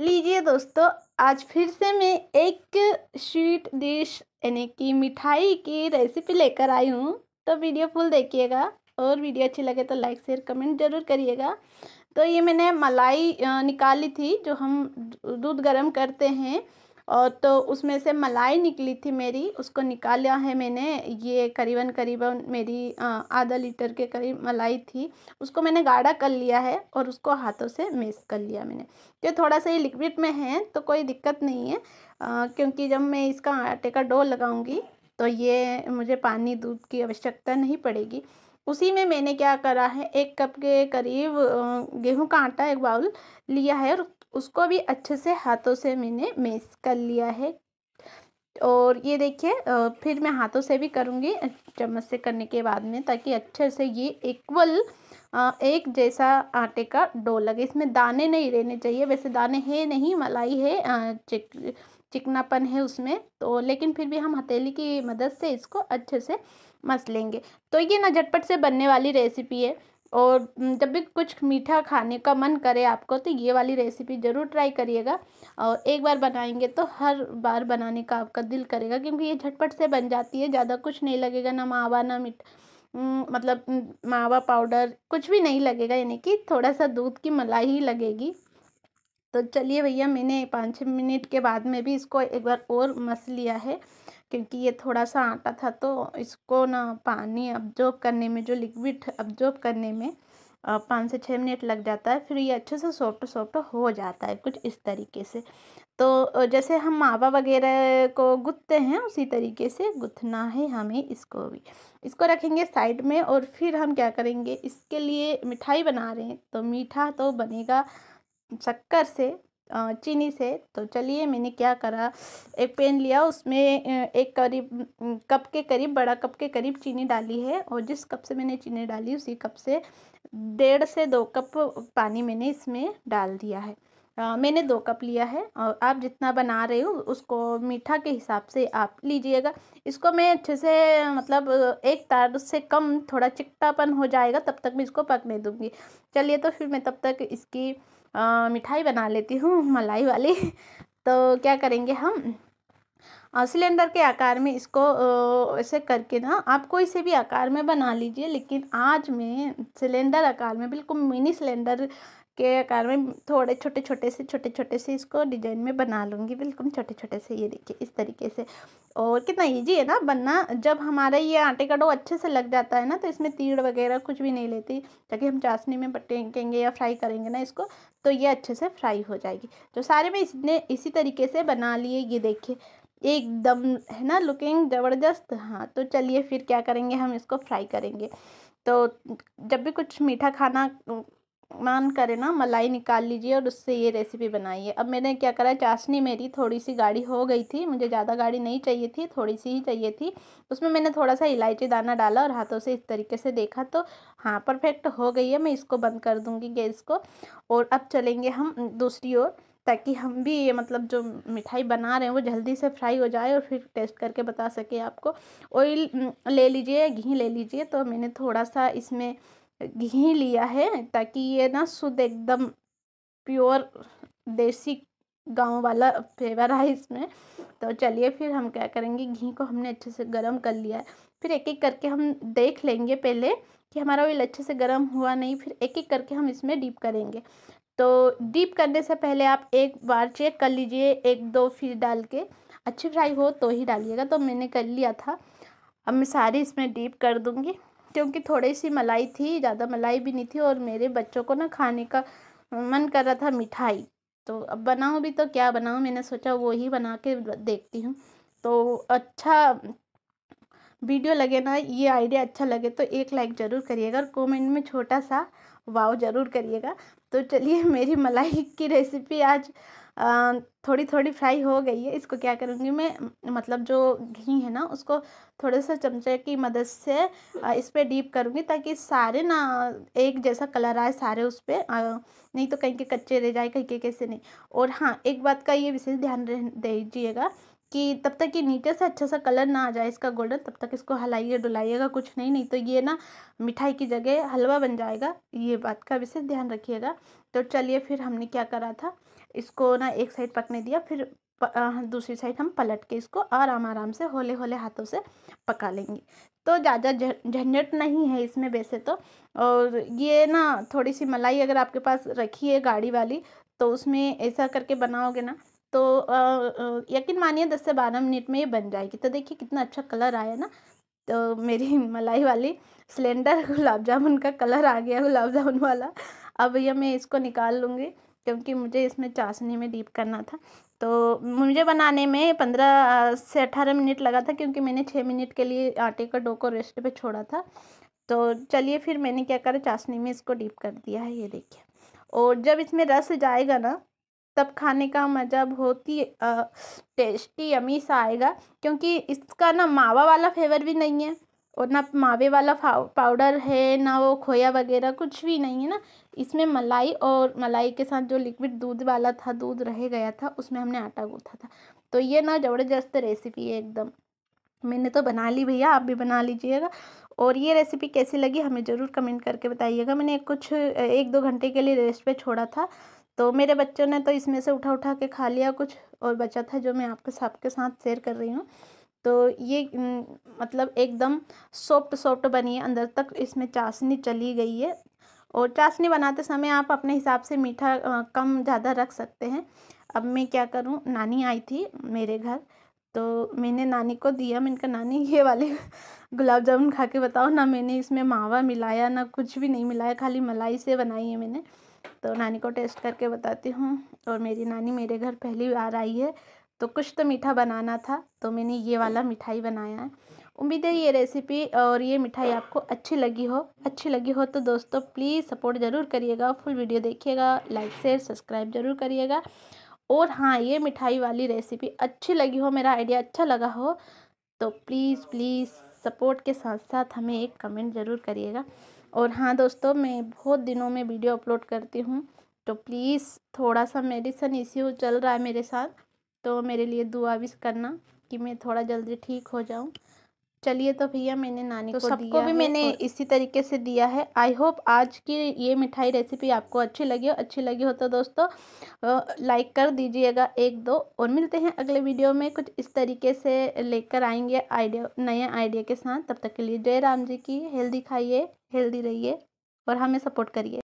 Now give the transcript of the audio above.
लीजिए दोस्तों, आज फिर से मैं एक स्वीट डिश, यानी कि मिठाई की रेसिपी लेकर आई हूँ। तो वीडियो फुल देखिएगा और वीडियो अच्छी लगे तो लाइक शेयर कमेंट ज़रूर करिएगा। तो ये मैंने मलाई निकाली थी, जो हम दूध गर्म करते हैं। तो उसमें से मलाई निकली थी मेरी उसको निकाला है मैंने। ये करीबन करीबन मेरी आधा लीटर के करीब मलाई थी। उसको मैंने गाढ़ा कर लिया है और उसको हाथों से मिक्स कर लिया मैंने। तो थोड़ा सा ये लिक्विड में है तो कोई दिक्कत नहीं है। आ, क्योंकि जब मैं इसका आटे का डो लगाऊँगी तो ये मुझे पानी दूध की आवश्यकता नहीं पड़ेगी। उसी में मैंने क्या करा है, एक कप के करीब गेहूँ का आटा एक बाउल लिया है और उसको भी अच्छे से हाथों से मैंने मिक्स कर लिया है। और ये देखिए फिर मैं हाथों से भी करूँगी चम्मच से करने के बाद में, ताकि अच्छे से ये इक्वल एक जैसा आटे का डो लगे। इसमें दाने नहीं रहने चाहिए, वैसे दाने हैं नहीं, मलाई है चिक, चिकनापन है उसमें तो लेकिन फिर भी हम हथेली की मदद से इसको अच्छे से मस लेंगे। तो ये ना झटपट से बनने वाली रेसिपी है और जब भी कुछ मीठा खाने का मन करे आपको तो ये वाली रेसिपी ज़रूर ट्राई करिएगा और एक बार बनाएँगे तो हर बार बनाने का आपका दिल करेगा क्योंकि ये झटपट से बन जाती है, ज़्यादा कुछ नहीं लगेगा, ना मावा, ना मीठ मतलब मावा पाउडर कुछ भी नहीं लगेगा, यानी कि थोड़ा सा दूध की मलाई ही लगेगी। तो चलिए भैया, मैंने पाँच छः मिनट के बाद में भी इसको एक बार और मस लिया है। क्योंकि ये थोड़ा सा आटा था तो इसको ना पानी अब्जॉर्ब करने में, जो लिक्विड अब्जॉर्ब करने में पाँच से छः मिनट लग जाता है, फिर ये अच्छे से सॉफ्ट सॉफ्ट हो जाता है कुछ इस तरीके से। तो जैसे हम मावा वगैरह को गुथते हैं, उसी तरीके से गुथना है हमें इसको भी। इसको रखेंगे साइड में और फिर हम क्या करेंगे, इसके लिए मिठाई बना रहे हैं तो मीठा तो बनेगा शक्कर से चीनी से। तो चलिए, मैंने क्या करा, एक पेन लिया, उसमें एक करीब कप के करीब, बड़ा कप के करीब चीनी डाली है और जिस कप से मैंने चीनी डाली, उसी कप से डेढ़ से दो कप पानी मैंने इसमें डाल दिया है। आ, मैंने दो कप लिया है और आप जितना बना रहे हो उसको मीठा के हिसाब से आप लीजिएगा। इसको मैं अच्छे से मतलब एक तार से कम थोड़ा चिकटापन हो जाएगा तब तक मैं इसको पकने दूँगी। चलिए तो फिर मैं तब तक इसकी आ, मिठाई बना लेती हूँ मलाई वाली। तो क्या करेंगे हम? सिलेंडर के आकार में इसको ऐसे करके ना आप कोई से भी आकार में बना लीजिए लेकिन आज मैं सिलेंडर आकार में बिल्कुल मिनी सिलेंडर के आकार में थोड़े छोटे छोटे से, छोटे छोटे से इसको डिज़ाइन में बना लूँगी। बिल्कुल छोटे छोटे से, ये देखिए, इस तरीके से। और कितना ईजी है ना बनना। जब हमारा ये आटे का डो अच्छे से लग जाता है ना तो इसमें तीड़ वगैरह कुछ भी नहीं लेती। ताकि हम चाशनी में बटेंगे या फ्राई करेंगे ना इसको तो ये अच्छे से फ्राई हो जाएगी। तो सारे में इसने इसी तरीके से बना लिए। ये देखिए, एकदम है ना लुकिंग ज़बरदस्त। हाँ तो चलिए फिर क्या करेंगे, हम इसको फ्राई करेंगे। तो जब भी कुछ मीठा खाना मान करे ना, मलाई निकाल लीजिए और उससे ये रेसिपी बनाइए। अब मैंने क्या करा, चाशनी मेरी थोड़ी सी गाढ़ी हो गई थी, मुझे ज़्यादा गाढ़ी नहीं चाहिए थी थोड़ी सी ही चाहिए थी। उसमें मैंने थोड़ा सा इलायची दाना डाला और हाथों से इस तरीके से देखा तो हाँ परफेक्ट हो गई है, मैं इसको बंद कर दूँगी गैस को। और अब चलेंगे हम दूसरी ओर, ताकि हम भी ये मतलब जो मिठाई बना रहे हैं, वो जल्दी से फ्राई हो जाए और फिर टेस्ट करके बता सके आपको। ऑयल ले लीजिए घी ले लीजिए तो मैंने थोड़ा सा इसमें घी लिया है ताकि ये ना शुद्ध एकदम प्योर देसी गाँव वाला फ्लेवर है इसमें। तो चलिए फिर हम क्या करेंगे, घी को हमने अच्छे से गर्म कर लिया है। फिर एक एक करके हम देख लेंगे पहले कि हमारा ऑयल अच्छे से गर्म हुआ नहीं, फिर एक एक करके हम इसमें डीप करेंगे। तो डीप करने से पहले आप एक बार चेक कर लीजिए, एक दो फिर डाल के। अच्छी फ्राई हो तो ही डालिएगा तो मैंने कर लिया था। अब मैं सारी इसमें डीप कर दूँगी। क्योंकि थोड़ी सी मलाई थी, ज़्यादा मलाई भी नहीं थी और मेरे बच्चों को ना खाने का मन कर रहा था मिठाई। तो अब बनाऊँ भी तो क्या बनाऊँ, मैंने सोचा वो ही बना के देखती हूँ। तो अच्छा वीडियो लगे ना, ये आइडिया अच्छा लगे तो एक लाइक ज़रूर करिएगा और कमेंट में छोटा सा वाव ज़रूर करिएगा। तो चलिए, मेरी मलाई की रेसिपी आज थोड़ी थोड़ी फ्राई हो गई है, इसको क्या करूँगी मैं मतलब जो घी है ना, उसको थोड़े से चमचे की मदद से इस पर डीप करूँगी ताकि सारे ना, एक जैसा कलर आए सारे उस पर नहीं तो कहीं के कच्चे रह जाए, कहीं के कैसे नहीं। और हाँ एक बात का ये विशेष ध्यान रह, दीजिएगा कि तब तक ये नीचे से अच्छा सा कलर ना आ जाए इसका गोल्डन, तब तक इसको हलाइए, डुलाइएगा कुछ नहीं नहीं तो ये ना मिठाई की जगह हलवा बन जाएगा, ये बात का विशेष ध्यान रखिएगा। तो चलिए फिर हमने क्या करा था इसको ना एक साइड पकने दिया, फिर दूसरी साइड हम पलट के इसको आराम आराम से होले होले हाथों से पका लेंगे। तो ज़्यादा झंझट नहीं है इसमें वैसे तो। और ये ना थोड़ी सी मलाई अगर आपके पास रखी है गाड़ी वाली तो उसमें ऐसा करके बनाओगे ना तो यकीन मानिए दस से बारह मिनट में ये बन जाएगी। तो देखिए कितना अच्छा कलर आया ना। तो मेरी मलाई वाली सिलेंडर, गुलाब जामुन का कलर आ गया, गुलाब जामुन वाला। अब यह मैं इसको निकाल लूँगी। क्योंकि मुझे इसमें चाशनी में डीप करना था। तो मुझे बनाने में पंद्रह से अठारह मिनट लगा था क्योंकि मैंने छः मिनट के लिए आटे का डो को रेस्ट पे छोड़ा था। तो चलिए फिर मैंने क्या करा, चाशनी में इसको डीप कर दिया है, ये देखिए। और जब इसमें रस जाएगा ना, तब खाने का मज़ा बहुत ही टेस्टी, यमी सा आएगा। क्योंकि इसका ना मावा वाला फ्लेवर भी नहीं है। और ना मावे वाला पाउडर है, ना वो खोया वगैरह, कुछ भी नहीं है ना। इसमें मलाई और मलाई के साथ जो लिक्विड दूध वाला था, दूध रह गया था, उसमें हमने आटा गूथा था। तो ये ना ज़बरदस्त रेसिपी है एकदम। मैंने तो बना ली भैया, आप भी बना लीजिएगा। और ये रेसिपी कैसी लगी, हमें ज़रूर कमेंट करके बताइएगा। मैंने कुछ, एक दो घंटे के लिए रेस्ट पे छोड़ा था। तो मेरे बच्चों ने तो इसमें से उठा उठा के खा लिया कुछ, और बचा था जो मैं आपके सबके साथ शेयर कर रही हूँ। तो ये मतलब एकदम सॉफ्ट सॉफ्ट बनी है, अंदर तक इसमें चाशनी चली गई है। और चाशनी बनाते समय आप अपने हिसाब से मीठा कम ज़्यादा रख सकते हैं। अब मैं क्या करूँ, नानी आई थी मेरे घर तो मैंने नानी को दिया, मैंने कहा, नानी, ये वाले गुलाब जामुन खा के बताओ ना, मैंने इसमें मावा मिलाया ना कुछ भी नहीं मिलाया, खाली मलाई से बनाई है मैंने। तो नानी को टेस्ट करके बताती हूँ। और मेरी नानी मेरे घर पहली बार आई है तो कुछ तो मीठा बनाना था तो मैंने ये वाला मिठाई बनाया है। उम्मीद है ये रेसिपी और ये मिठाई आपको अच्छी लगी हो। अच्छी लगी हो तो दोस्तों प्लीज़ सपोर्ट ज़रूर करिएगा फुल वीडियो देखिएगा लाइक शेयर सब्सक्राइब ज़रूर करिएगा। और हाँ ये मिठाई वाली रेसिपी अच्छी लगी हो, मेरा आइडिया अच्छा लगा हो तो प्लीज़ प्लीज़ सपोर्ट के साथ साथ हमें एक कमेंट ज़रूर करिएगा। और हाँ दोस्तों, मैं बहुत दिनों में वीडियो अपलोड करती हूँ तो प्लीज़ थोड़ा सा मेडिसन इश्यू चल रहा है मेरे साथ। तो मेरे लिए दुआ भी करना कि मैं थोड़ा जल्दी ठीक हो जाऊँ। चलिए तो भैया मैंने नानी तो को सबको भी मैंने इसी तरीके से दिया है। आई होप आज की ये मिठाई रेसिपी आपको अच्छी लगी हो। अच्छी लगी हो तो दोस्तों लाइक कर दीजिएगा एक दो और मिलते हैं अगले वीडियो में। कुछ इस तरीके से लेकर आएँगे आइडिया नए आइडिया के साथ। तब तक के लिए जय राम जी की हेल्दी खाइए हेल्दी रहिए और हमें सपोर्ट करिए।